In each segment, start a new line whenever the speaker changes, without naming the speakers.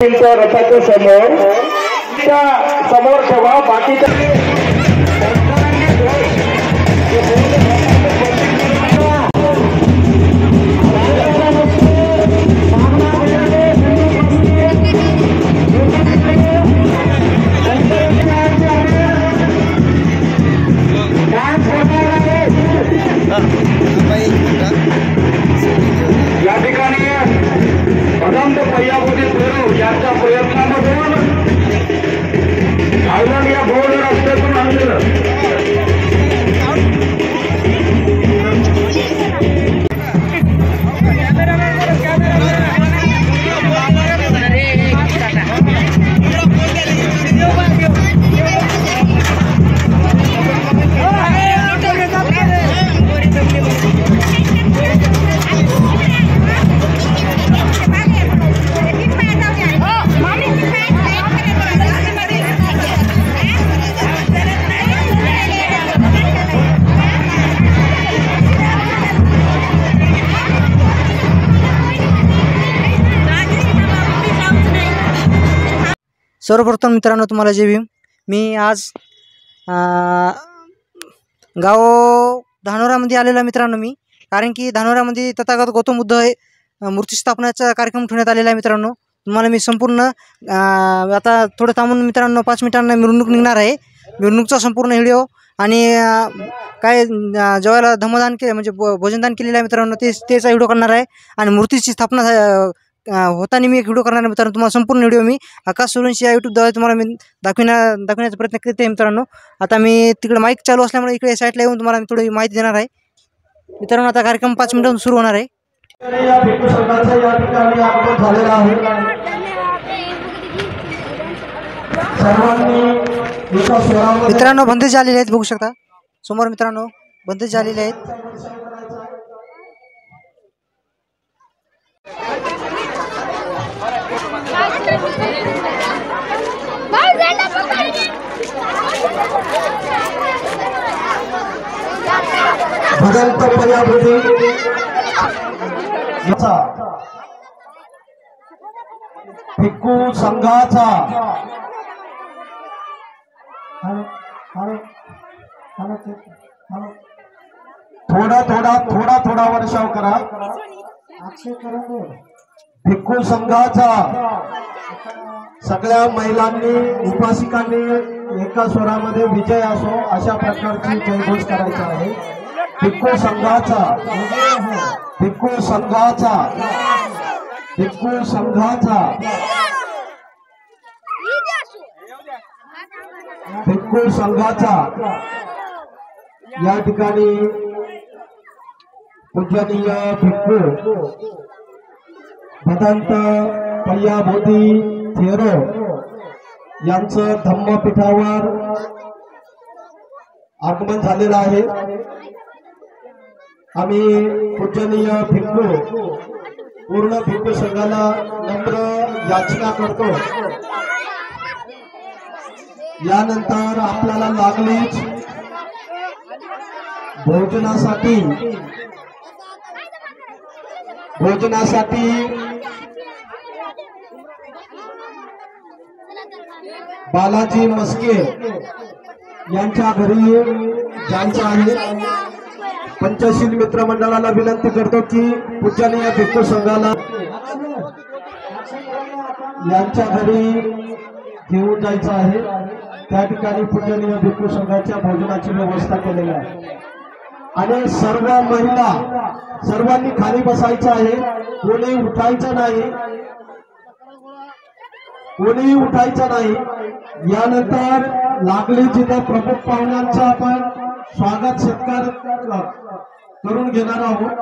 रथाच्या समोर. त्या समोर ठेवा बाकीच्या
सर्वप्रथम मित्रांनो तुम्हाला जे भीम. मी आज गाव धानोरामध्ये आलेला मित्रांनो मी. कारण की धानोरामध्ये तथागत गौतम बुद्ध हे मूर्ती स्थापनाचा कार्यक्रम ठेवण्यात आलेला आहे मित्रांनो. तुम्हाला मी संपूर्ण आता थोडं थांबून मित्रांनो पाच मिनिटांना मिरवणूक निघणार आहे. मिरवणूकचा संपूर्ण व्हिडिओ आणि काय जेवायला धमदान के म्हणजे भोजनदान केलेलं आहे मित्रांनो तेच तेचा व्हिडिओ करणार आहे. आणि मूर्तीची स्थापना होताना मी एक व्हिडिओ करणार मित्रांनो तुम्हाला संपूर्ण व्हिडिओ मी आकाश सोलंशी या यूट्यूबद्वारे तुम्हाला मी दाखविण्या दाखवण्याचा प्रयत्न करते आहे मित्रांनो. आता मी तिकडे माईक चालू असल्यामुळे इकडे साईडला येऊन तुम्हाला मी थोडी माहिती देणार आहे. मित्रांनो आता कार्यक्रम पाच मिनिटांतून सुरू होणार आहे. मित्रांनो बंदच आलेले आहेत बघू शकता. समोर मित्रांनो बंदच आलेले आहेत.
भगवंत पयाबुद्धी याचा भिक्खू संघाचा. थोडा थोडा थोडा थोडा वर्षाव करा. भिक्खू संघाचा. सगळ्या महिलांनी उपासिकांनी एका स्वरामध्ये विजय असो अशा प्रकारची जयघोष करायचा आहे. भिक्खू संघाचा. भिक्खू संघाचा. भिक्खू संघाचा. भिक्खू संघाचा. या ठिकाणी पूजनीय भिक्खू. भदंत पय्याभूती थेरो यांचं धम्मपीठावर आगमन झालेलं आहे. आम्ही पूजनीय भिक्खू पूर्ण भिक्खू संघाला नम्र याचना करतो. यानंतर आपल्याला लागलीच भोजनासाठी. भोजनासाठी बालाजी मस्के यांच्या घरी जायचं आहे. पंचशील मित्र मंडळाला विनंती करतो की पूजनीय भिक्खू संघाला यांच्या घरी घेऊन जायचं आहे. त्या ठिकाणी पूजनीय भिक्खू संघाच्या भोजनाची व्यवस्था केलेली आहे. आणि सर्व महिला सर्वांनी खाली बसायचं आहे. कोणी उठायचं नाही. कोणीही उठायचं नाही. यानंतर लागली जिथे प्रमुख पाहुण्यांचा आपण स्वागत सत्कार करून घेणार आहोत.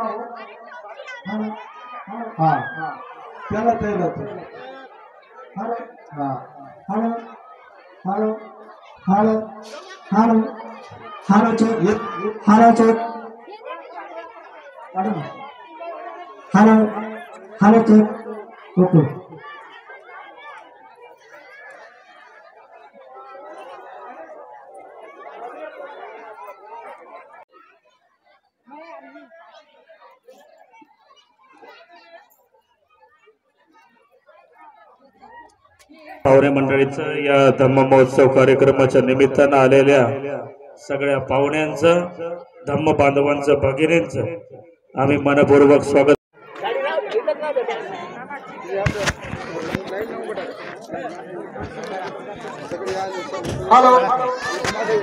हा. त्याला त्याला हा. Hello. Hello. Hello. Hello. Hello चौक हॅलो चौक हॅलो. हॅलो चौक ओके.
पाहुणे मंडळीचं या धम्म महोत्सव कार्यक्रमाच्या निमित्तानं आलेल्या सगळ्या पाहुण्यांचं धम्म बांधवांचं भगिनींचं आम्ही मनपूर्वक स्वागत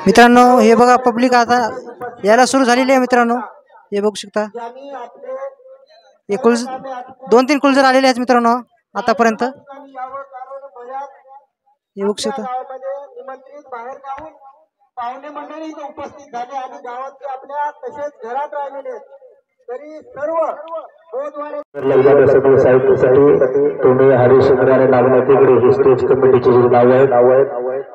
मित्रांनो हे बघा पब्लिक आता यायला सुरू झालेली आहे मित्रांनो. हे बघू शकता. हे कुल दोन तीन कुलजर आलेले आहेत मित्रांनो आतापर्यंत. बघू शकता
निमंत्रित बाहेर जाऊन पाहुणे मंडळी इथे उपस्थित झाले आणि गावातले आपल्या तसेच घरात राहिलेले तरी सर्व बोधवारे
लग्नाच्या सगळ्या साहित्यासाठी तुम्ही हरीश आणि नागनाथ तिकडे ही स्टेज कमिटीची जी नाव आहेत नाव आहेत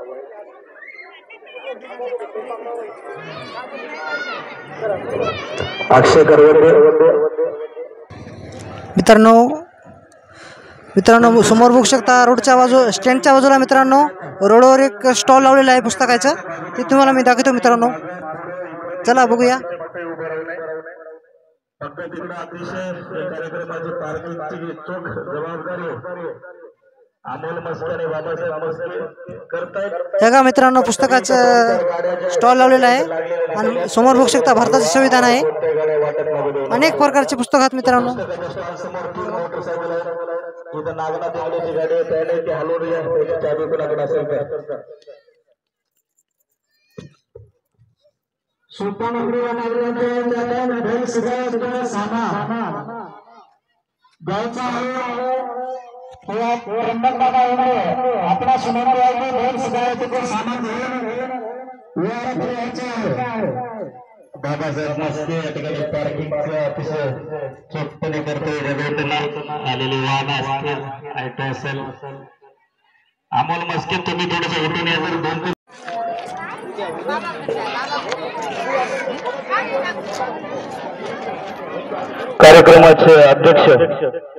अक्षय करवंडे
मित्रांनो मित्रांनो समोर बघू शकता रोडच्या बाजू स्टँडच्या बाजूला मित्रांनो रोडवर एक स्टॉल लावलेला आहे पुस्तकाचा. ते तुम्हाला मी दाखवतो मित्रांनो. चला बघूया.
अतिशय कार्यक्रमाची चोख जबाबदारी
हे का मित्रांनो पुस्तकाचं स्टॉल लावलेला आहे आणि समोर बघू शकता भारताचं संविधान आहे. अनेक प्रकारचे पुस्तक आहेत मित्रांनो.
सामान किंवा त्र्यंबकबाबा येणे आपल्या सुनावणी भेट सगळ्या तिथे सामान
बाबासाहेब मस्के या ठिकाणी पार्किंगचं अतिशय चोखपणे करतोय. रवेटला आलेले वाहन असतील आयटो असेल. अमोल मस्के तुम्ही थोडस उठून या जर दोन कार्यक्रमाचे अध्यक्ष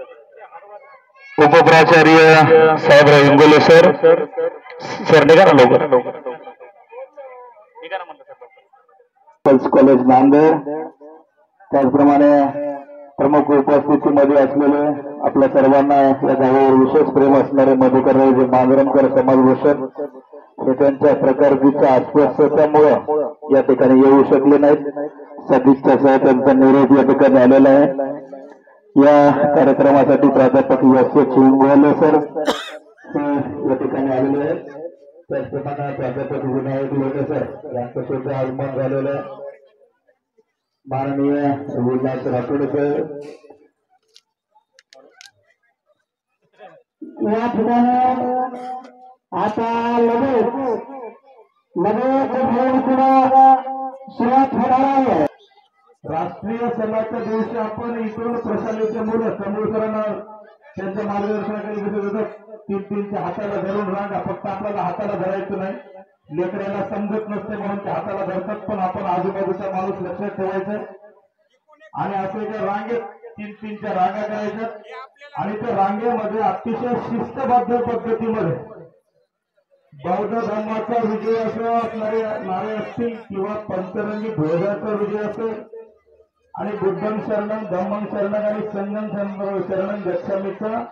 उपप्राचार्य साहेबराव इंगोले सर सर निघा ना लवकर. कॉलेज नांदेड. त्याचप्रमाणे प्रमुख उपस्थितीमध्ये असलेले आपल्या सर्वांना या गावावर विशेष प्रेम असणारे मधुकररावजी मांजरमकर समाजभूषण हे त्यांच्या प्रकारच्या अस्वस्थतेमुळं या ठिकाणी येऊ शकले नाहीत. सदिच्छासह त्यांचा निरोप या ठिकाणी आलेला आहे. या कार्यक्रमासाठी प्राध्यापक यश चिंगोले सर. या ठिकाणी आलेले आहेत. त्याचप्रमाणे प्राध्यापक विनायक लोटे सर. यांचं सुद्धा आगमन झालेलं आहे. माननीय विलास राठोड सर.
या ठिकाणी आता लगेच लगेच सुरुवात होणार आहे. राष्ट्रीय सणाच्या दिवशी आपण इकडून प्रशालेच्या मुलं तमिळकरांना त्यांच्या मार्गदर्शनाकडे कसं तीन तीनच्या हाताला धरून रांगा फक्त आपल्याला हाताला धरायचं नाही. लेकराला समजत नसते म्हणून ते हाताला धरतात पण आपण आजूबाजूचा माणूस लक्षात ठेवायचं. आणि असे ज्या रांगेत तीन तीनच्या रांगा करायच्या. आणि त्या रांगेमध्ये अतिशय शिस्तबद्ध पद्धतीमध्ये बौद्ध धर्माचा विजय असो नारे असतील किंवा पंचरंगी ध्वजाचा विजय असेल आणि बुद्धन शरणम धम्मन शरणम आणि संगम शरणम गच्छामीचा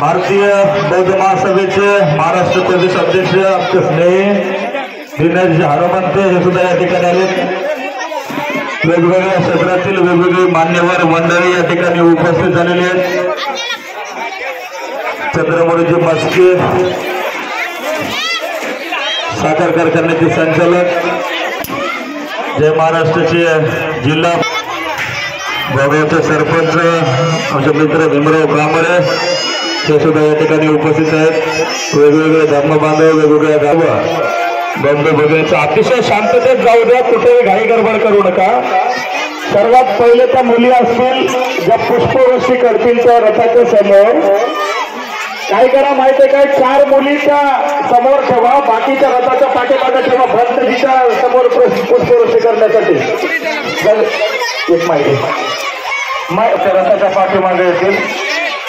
भारतीय बौद्ध महासभेचे महाराष्ट्र प्रदेश अध्यक्ष आमचे स्नेही दिनेश हनुमंत हे सुद्धा या ठिकाणी आले वेगवेगळ्या क्षेत्रातील वेगवेगळी मान्यवर मंडळी या ठिकाणी उपस्थित झालेली आहेत. चंद्रमौळीजी मस्के साखर कारखान्याचे संचालक जय महाराष्ट्राचे जिल्हा भोगावचे सरपंच आमचे मित्र भीमराव कांबळे ते सुद्धा या ठिकाणी उपस्थित आहेत. वेगवेगळे धर्म बांधव वेगवेगळ्या गाव. बंद बघायचं अतिशय शांततेत जाऊ द्या कुठेही घाई गडबड करू नका. सर्वात पहिले त्या मुली असतील ज्या पुष्पवृष्टी करतील त्या रथाच्या समोर. काय करा माहितीये काय? चार मुलीच्या समोर ठेवा बाकीच्या रथाच्या पाठीमागे ठेवा भक्तजीच्या समोर पुष्पवृष्टी करण्यासाठी. एक माहिती. रथाच्या पाठीमागे येतील.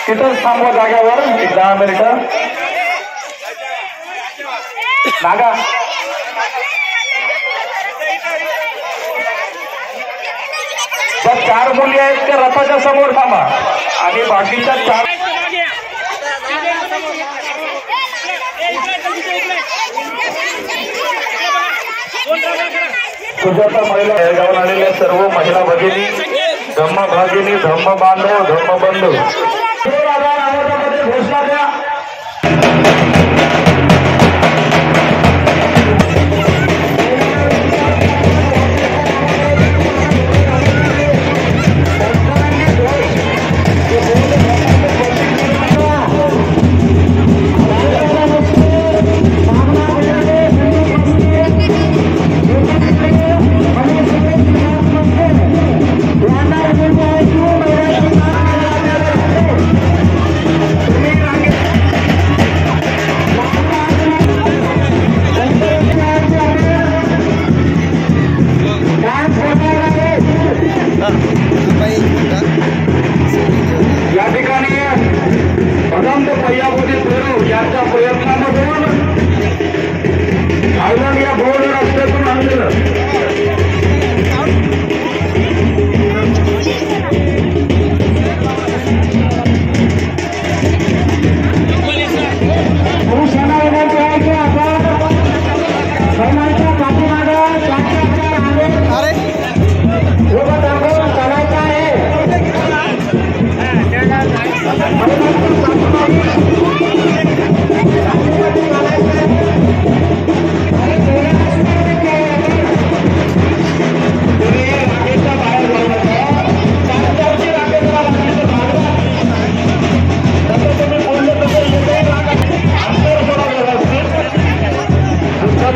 तिथं थांबवा जागावर दहा मिनिट. नागा. चार मुली आहेत त्या रथाच्या समोर थांबा. आणि बाकीच्या चार सुजाता महिला जळगाव आलेल्या सर्व महिला भगिनी धम्म भागिनी धम्म बांधव धम्म बंधू घोषणा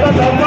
Thank
you.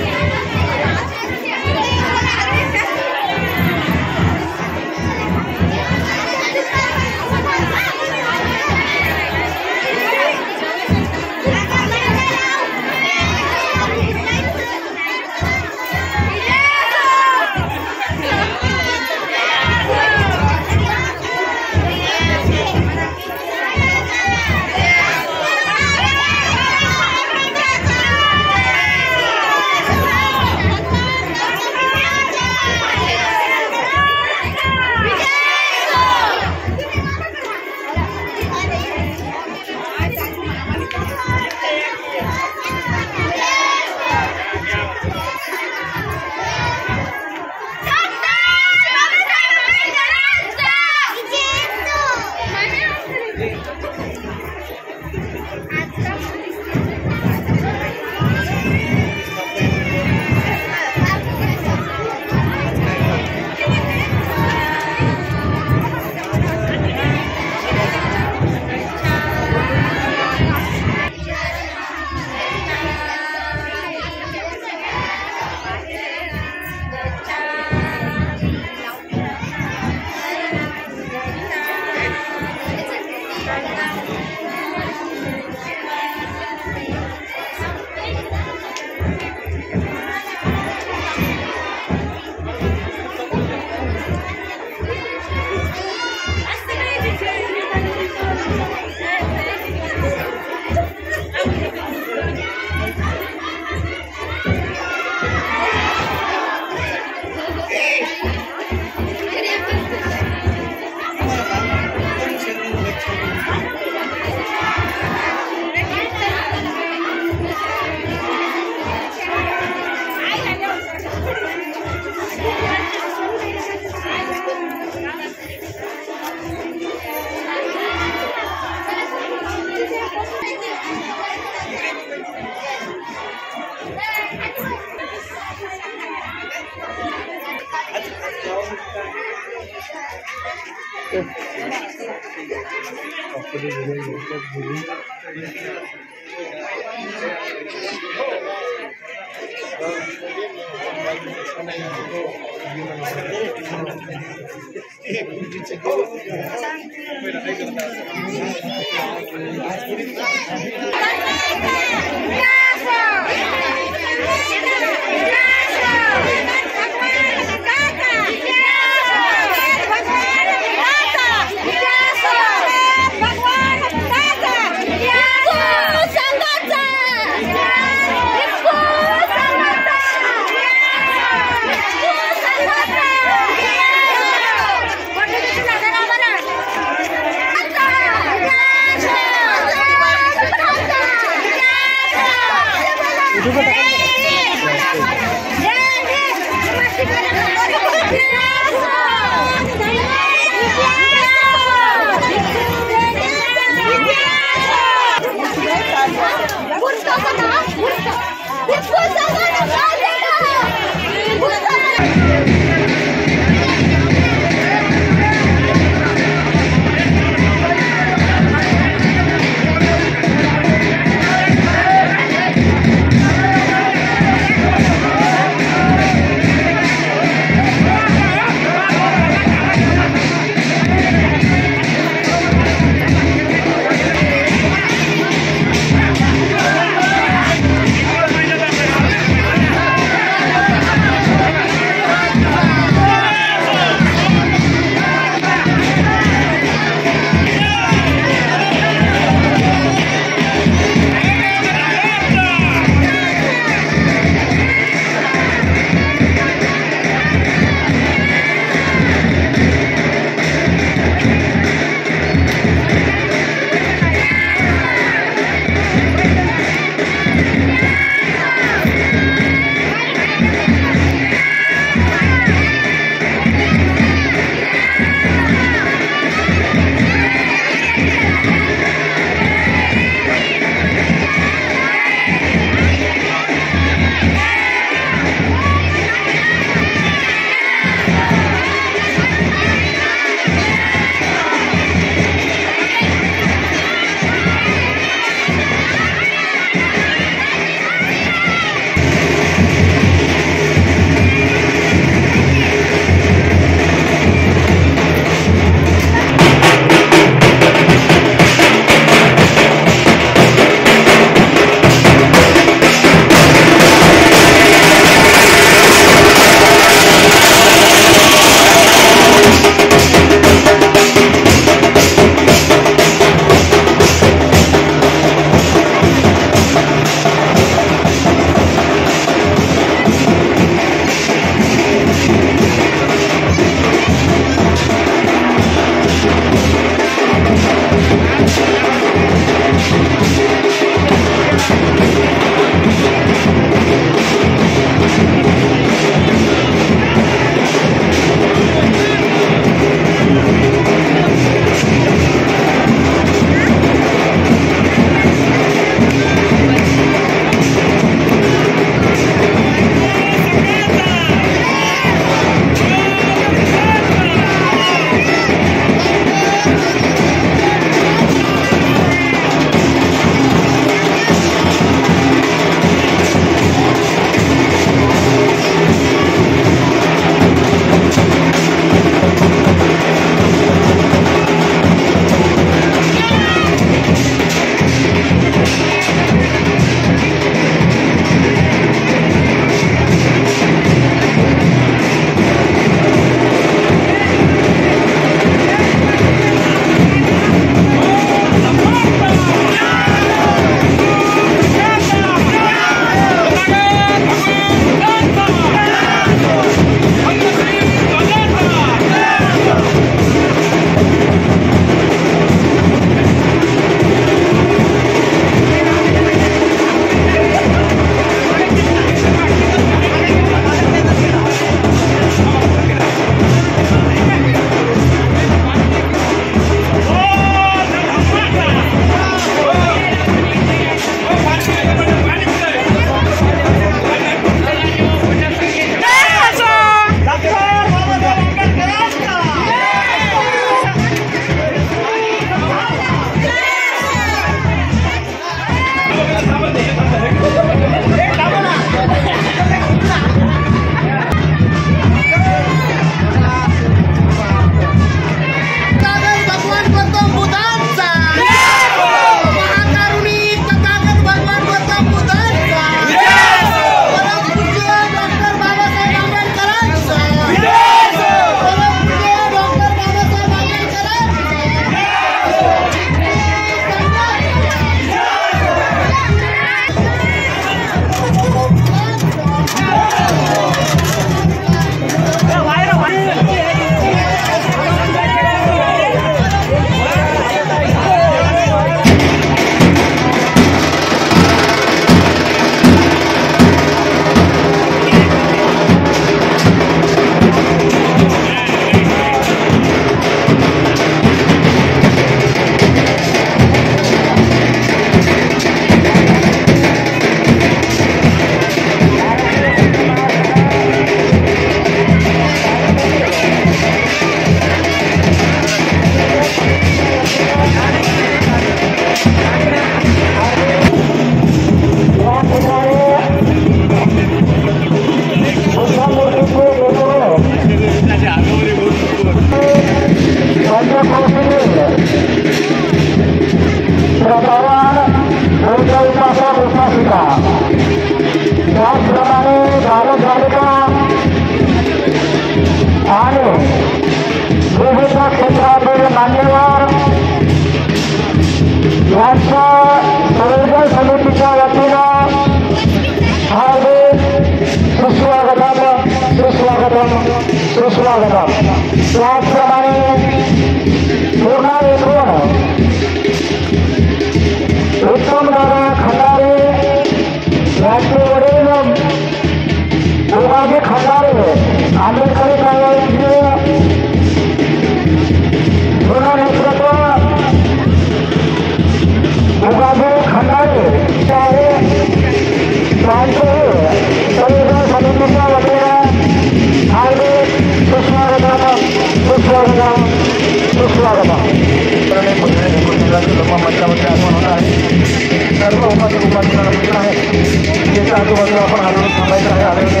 आपण आलो थांबायचं आहे आलेले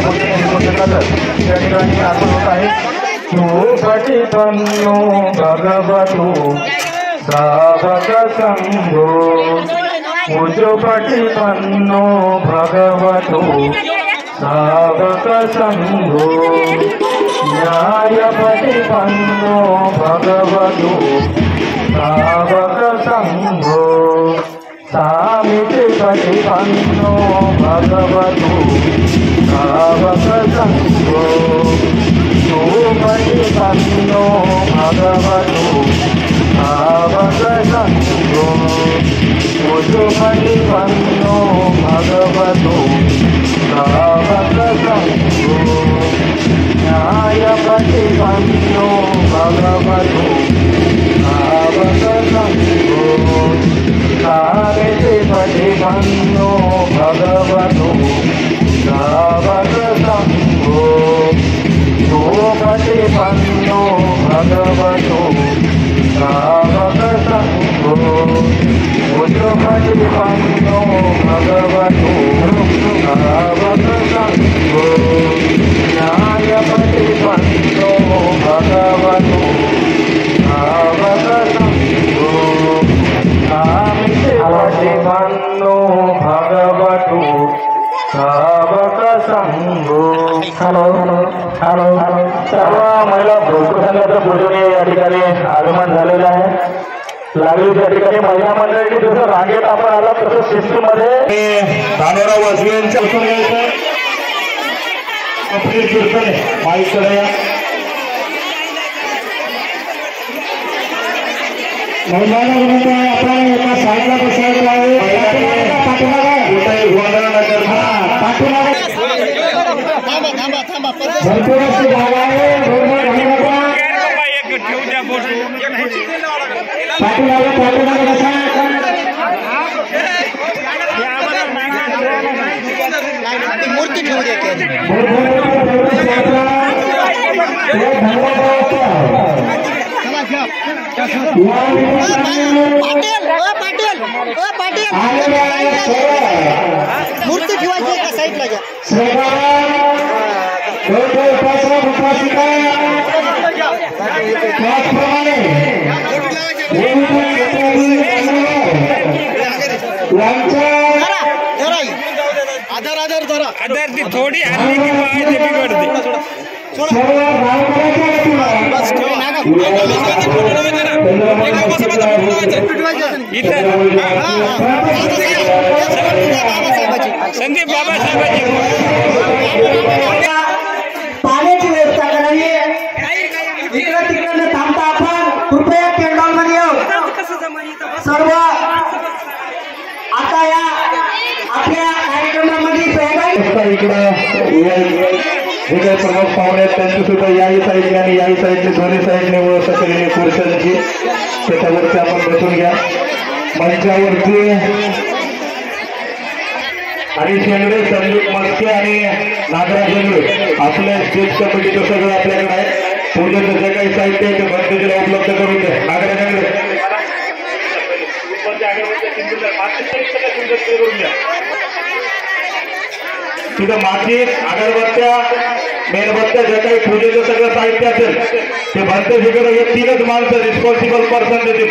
मोठे त्या ठिकाणी आगमन होत आहे तू पटिपन्नो भगवतु सावक संगो उजो पटिपन्नो भगवतु सावक संगो न्याय पटिपन्नो भगवतु सावक संघो। सामिति पटिपन्नो भगवतु सावक संघो सुपटिपन्नो भगवतु सावक संघो सुपटिपन्नो भगवतु सावक संघो न्यायपटिपन्नो भगवतु पटिपन्नो भगवतु सावक संघो पटिपन्नो भगवतु सावक संघो पटिपन्नो भगवतु सावक संघाचं पूजनीय या ठिकाणी आगमन झालेलं आहे. लागली त्या ठिकाणी महिला मंडळी जसं रांगेत आपण आला तसं शिस्तीमध्ये
धानोरा वाजवेंच्या उठून घ्यायचं कंप्लीट कीर्तन माईकडे या.
महिलांना विनंती आहे आपल्याला एका साईडला बसायचं आहे. पाठीमागे, पाठीमागे.
कुठेही गोंधळ न करता
हा, पाठीमागे. भरपूर अशी जागा आहे रोडवर घालू नका. पाठीमागे पाठीमागे बसा
मूर्ती ठेवू दे पाटील ओ पाटील ओ पाटील मूर्ती ठेवायची एका साईडला घ्या धरा आधार धरा
आधार ती थोडी हल्ली की पाय ते बिघडते
बस ठेवू नका.
इथं संदीप बाबासाहेबांची
पाण्याची व्यवस्था करावी इकडे तिकडे न थांबता आपण कृपया पेंडॉलमध्ये येऊ सर्व आता या आपल्या कार्यक्रमामध्ये सहभागी
इकडं जे काही प्रमुख पाहुणे आहेत त्यांची सुद्धा याही साईडने आणि याही साईडने दोन्ही साईडने व्यवस्था केलेली पुरुषांची. त्याच्यावरती आपण बसून घ्या. मंचावरती आणि शेंडे संदीप मस्के आणि नागराज शेंडे आपल्या स्टेट कमिटीचं सगळं आपल्याकडे आहे. पूजेचं जे काही साहित्य आहे ते भक्तीला उपलब्ध करून द्या. नागराज शेंगडे तिथं माती अगरबत्त्या मेणबत्त्या जे काही पूजेचं सगळं साहित्य असेल ते भरते शिकडे हे तीनच माणसं रिस्पॉन्सिबल पर्सन देतील.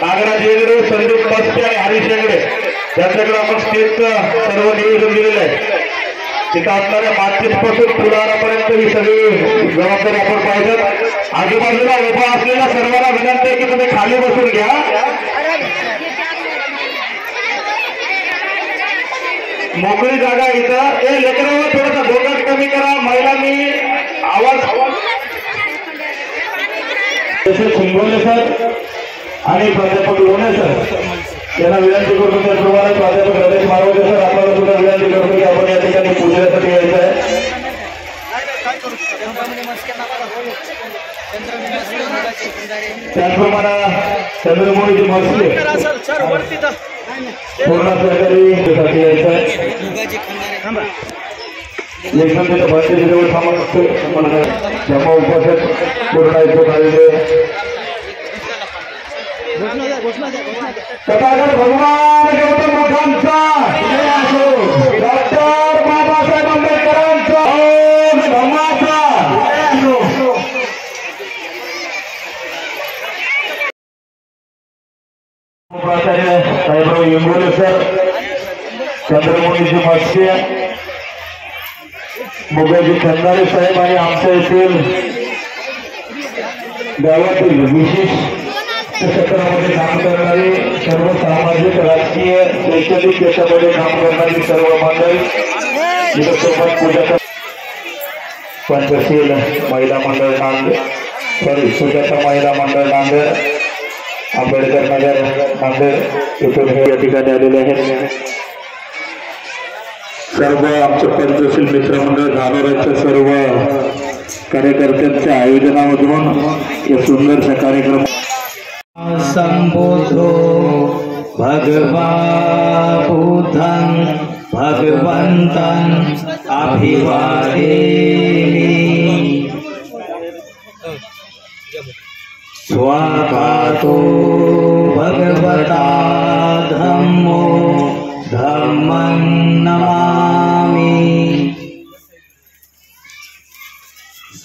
नागराज येगडे संदीप मस्के आणि हरीश येगडे त्यांच्याकडे आपण स्टेजचं सर्व नियोजन दिलेलं आहे. तिथं असणाऱ्या मातीपासून फुलारापर्यंत ही सगळी जबाबदारी आपण पाहिजे आजूबाजूला उभा असलेल्या सर्वांना विनंती आहे की तुम्ही खाली बसून घ्या. मोकळी जागा इथं. ए लेकरांना थोडासा गोंगाट कमी करा. महिलांनी आवाज जसे शिंगोले सर आणि प्राध्यापक लोणे सर यांना विनंती करतो त्याचप्रमाणे प्राध्यापक रमेश मारवते सर आपल्याला सुद्धा विनंती करतो की आपण या ठिकाणी पूजण्यासाठी यायचं आहे. त्याचप्रमाणे चंद्रमोळीची मस्ती पूर्ण सहकारी साठी यायचं आहे लेखनाच्या भाषेच्या जवळ थांबत असतो पण जमा उपासक पूर्ण ऐकत आलेले तथागत भगवान गौतम बुद्धांचा जय असो डॉक्टर बाबासाहेब आंबेडकरांचा ओम धम्माचा जय असो प्राचार्य साहेबराव इंगोले सर चंद्रमोळीची मत्स्य मुगाजी खंदारे साहेब आणि आमच्या येथील गावातील विशेष क्षेत्रामध्ये काम करणारे सर्व सामाजिक राजकीय शैक्षणिक क्षेत्रामध्ये काम करणारी सर्व मंडळी पूजा पंचशील महिला मंडळ नांद सॉरी सुजाता महिला मंडळ नांदेड. आंबेडकर नगर नांदेड. इथून हे या ठिकाणी आलेले आहेत. सर्व आमचे पंचशील मित्रमंडळ धानोराच्या सर्व कार्यकर्त्यांच्या आयोजनामधून या सुंदरशा कार्यक्रम
संबोधो भगवा बुद्धं भगवन्तं अभिवादेमि। स्वागतो भगवता धम्मो धम्मं नमामि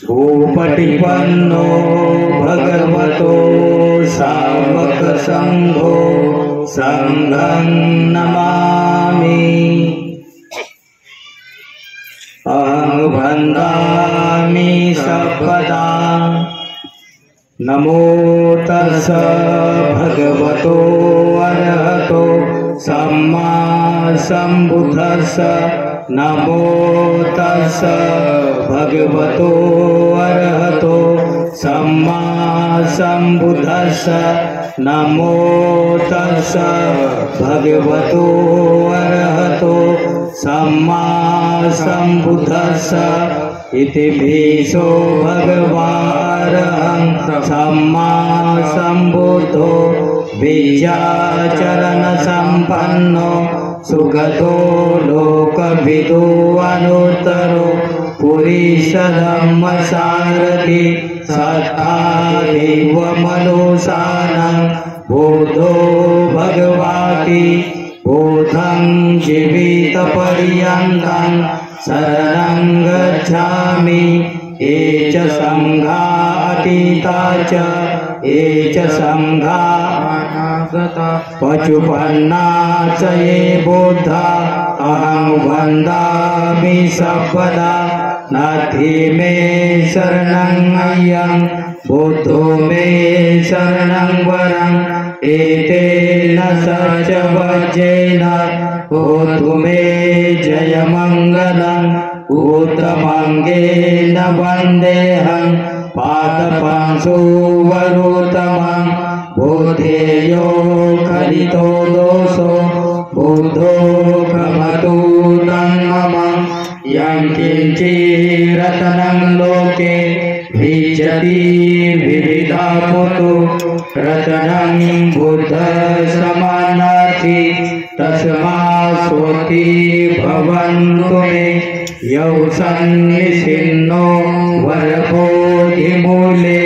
सोपटिपन्नो भगवतो सावक सङ्घो सङ्घं नमामि। अहं वन्दामि सर्वदा। नमो तस् भगवतो अर्हतो। सम्मा सम्बुद्धस्स नमो तस् भगवतो अर्हतो सम्मा नमो तस् भगवतो अर्हतो सम्मा सम्बुद्धस्स। इति भीषो भगवारहं सम्मा सम्बुद्धो। विद्याचरणसम्पन्नो सुगतो लोकविदो अनुत्तरो पुरीशधम्मसारथि सत्तादेव मनुसानं बोधो भगवाति बोधं जीवितपर्यन्तं शरणं गच्छामि ये च सङ्घा अतीता च ये च सङ्घा ये बुद्धा। अहं वन्दामि सर्वदा नाथि मे शरणं अय्यं बुद्धो मे शरणं वरम् एतेन स च वज्रेण होतु मे जयमङ्गलम्। उत्तमङ्गेन पादपांशुवरोत्तमं बोधेयो खलितो दोषो। बुद्धो गमतुदं मम यं किञ्चिरतनं लोके भिजति विविधातु रतनं बुद्धसमानाथि समनसि तस्मा सोती भवन्तु मे। यौ सन्निषिन्नो वरभो सन्निसिन्नो वरबोधिमूले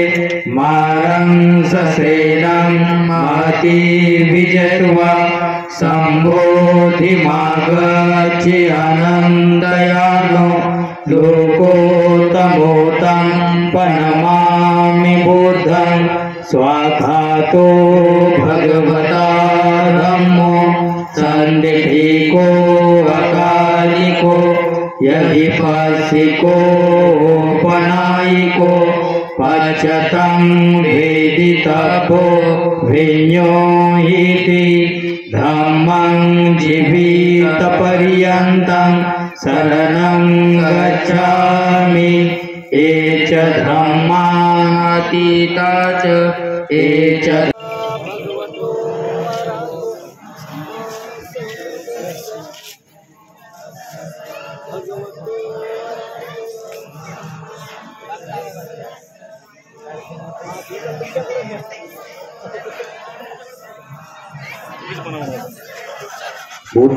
मारं ससेनं महती विजत्वा सम्बोधिमागच्छि आनन्दयानो लोकोत्तमोतं पनमामि बुद्धं स्वाघातो भगवता धम्मो सन्दिको अकालिको यहिपासिकोपनायिको पाचतं वेदितपो भिन्यो इति धम्मं जीवितपर्यन्तं शरणं गच्छामि। ये च धम्मातीता च च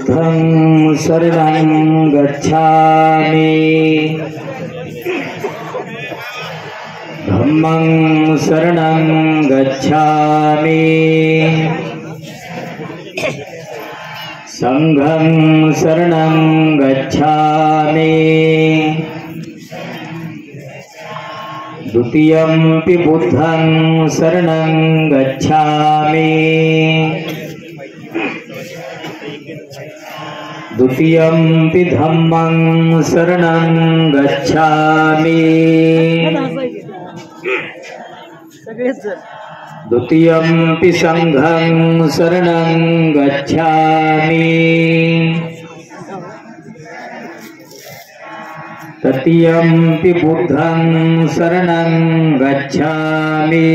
बुद्धं शरणं गच्छामि। धम्मं शरणं गच्छामि। सङ्घं शरणं गच्छामि। द्वितीयंपि बुद्धं शरणं गच्छामि। द्वितीयंपि धम्मं शरणं गच्छामि। द्वितीयंपि सङ्घं शरणं गच्छामि। तृतीयंपि बुद्धं शरणं गच्छामि।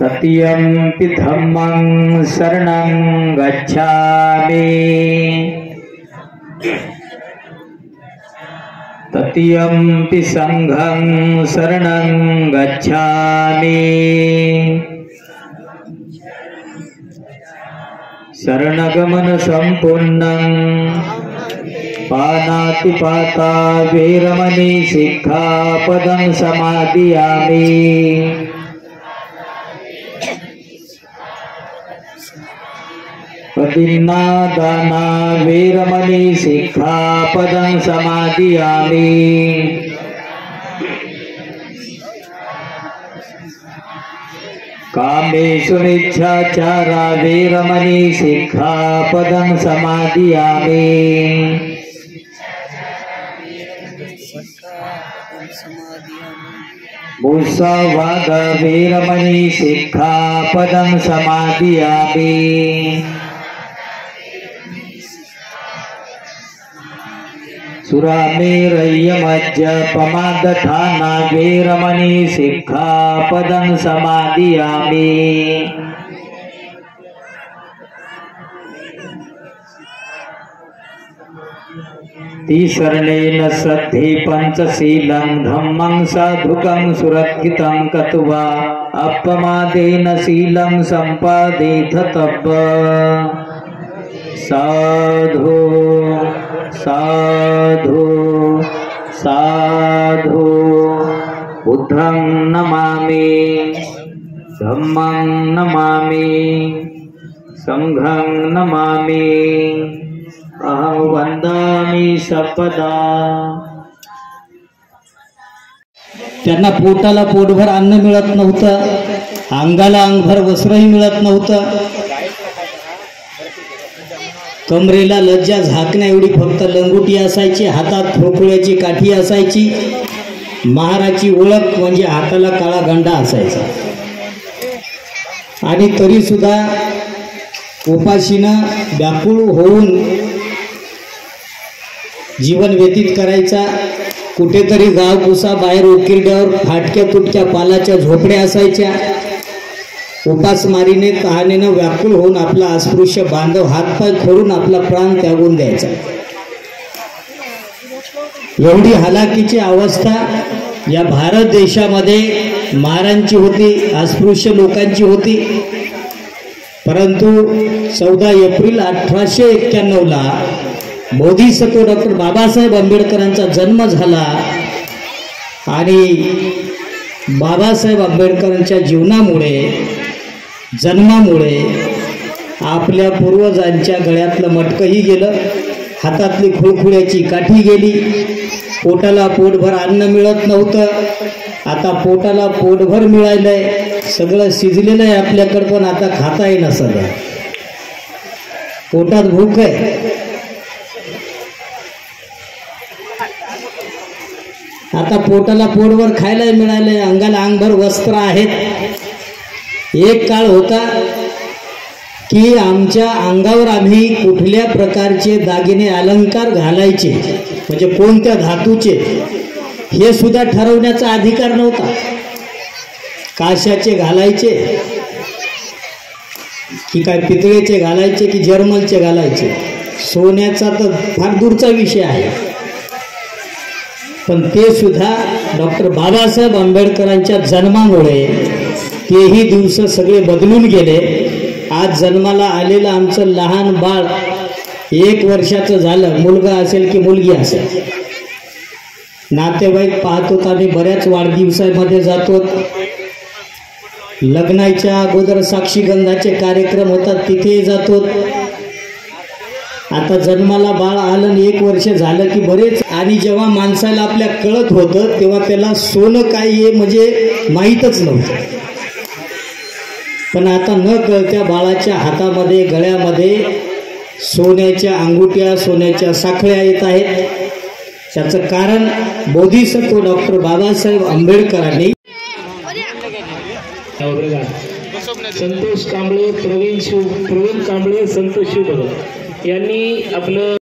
तृतीयंपि धम्मं शरणं गच्छामि। तृतीयंपि सङ्घं शरणं गच्छामि। शरणगमनसम्पूर्णं पानातिपाता वीरमणि शिक्षापदं समादियामि। पतिन्नादाना वीरमणि शिक्षापदं समादियामि कामेषु निच्छाचारा वीरमणि शिक्षापदं समादियामि मुसवाद वीरमणि शिक्षापदं समादियामि सुरामेरय्यमज्जपमादधाना वीरमणि शिक्षापदं समादियामि तिसरणेन सद्धि पञ्चशीलं धम्मं साधुकं सुरक्षितं कत्वा अपमादेन शीलं सम्पादेथ तब्ब साधु। साधु साधु बुद्धं नमामि धम्मं नमामि सङ्घं नमामि अहं वन्दामि सपदा
त्यांना पोटाला पोटभर अन्न मिळत नव्हतं अंगाला अंगभर वस्त्रही मिळत नव्हतं कमरेला लज्जा झाकण्या एवढी फक्त लंगुटी असायची हातात खोकुळ्याची काठी असायची. महाराची ओळख म्हणजे हाताला काळा गंडा असायचा. आणि तरीसुद्धा उपाशीनं व्याकुळ होऊन जीवन व्यतीत करायचा. कुठेतरी गावपुसा बाहेर उकिरड्यावर फाटक्या तुटक्या पालाच्या झोपड्या असायच्या. उपासमारीने तहानेनं व्याकुळ होऊन आपला अस्पृश्य बांधव हातपाय खोडून आपला प्राण त्यागून द्यायचा. एवढी हलाखीची अवस्था या भारत देशामध्ये महारांची होती अस्पृश्य लोकांची होती. परंतु चौदा एप्रिल अठराशे एक्क्याण्णवला मोदी सतो डॉक्टर बाबासाहेब आंबेडकरांचा जन्म झाला आणि बाबासाहेब आंबेडकरांच्या जीवनामुळे जन्मामुळे आपल्या पूर्वजांच्या गळ्यातलं मटकंही गेलं हातातली खुळखुळ्याची काठी गेली. पोटाला पोटभर अन्न मिळत नव्हतं. आता पोटाला पोटभर मिळालंय. सगळं शिजलेलं आहे आपल्याकडं पण आता खाता येईना सगळं पोटात भूक आहे. आता पोटाला पोटभर खायलाही मिळालंय. अंगाला अंगभर वस्त्र आहेत. एक काळ होता की आमच्या अंगावर आम्ही कुठल्या प्रकारचे दागिने अलंकार घालायचे म्हणजे कोणत्या धातूचे हे सुद्धा ठरवण्याचा अधिकार नव्हता. काशाचे घालायचे की काय पितळेचे घालायचे की जर्मलचे घालायचे. सोन्याचा तर फार दूरचा विषय आहे. पण ते सुद्धा डॉक्टर बाबासाहेब आंबेडकरांच्या जन्मामुळे तेही दिवस सगळे बदलून गेले. आज जन्माला आलेलं आमचं लहान बाळ एक वर्षाचं झालं. मुलगा असेल की मुलगी असेल. नातेवाईक पाहतो आम्ही बऱ्याच वाढदिवसामध्ये जातो. लग्नाच्या अगोदर साक्षीगंधाचे कार्यक्रम होतात तिथेही जातो. आता जन्माला बाळ आलं आणि एक वर्ष झालं की बरेच आणि जेव्हा माणसाला आपल्या कळत होतं तेव्हा त्याला सोनं काय आहे म्हणजे माहीतच नव्हतं. पण आता न कळत्या बाळाच्या हातामध्ये गळ्यामध्ये सोन्याच्या अंगुठ्या सोन्याच्या साखळ्या येत आहेत. त्याचं कारण बोधिसत्व डॉक्टर बाबासाहेब आंबेडकरांनी
संतोष कांबळे प्रवीण शिव प्रवीण कांबळे संतोष शिव यांनी आपलं